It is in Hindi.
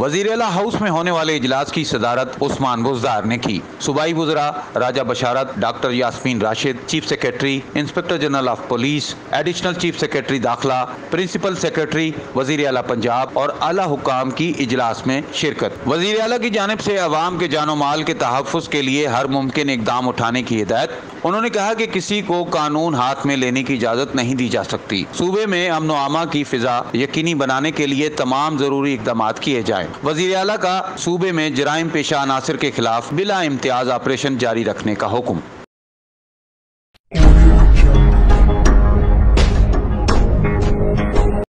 वज़ीर अला हाउस में होने वाले इजलास की सदारत उस्मान बुजदार ने की। सूबाई बुजरा, Raja Basharat, doctor Yasmin Rashid, chief secretary, inspector general of police, additional chief secretary दाखिला, प्रिंसिपल सेक्रेटरी, वज़ीर अला पंजाब और अला हुकाम की इजलास में शिरकत। वज़ीर अला की जानब ऐसी अवाम के जानो माल के तहफ़ के लिए हर मुमकिन इकदाम उठाने की हिदायत उन्होंने कहा कि किसी को कानून हाथ में लेने की इजाज़त नहीं दी जा सकती। सूबे में अमन आमा की फिजा यकीनी बनाने के लिए तमाम ज़रूरी इकदाम किए जाए। वज़ीर अला का सूबे में जराइम पेशा अनासर के खिलाफ बिला इम्तियाज़ ऑपरेशन जारी रखने का हुक्म।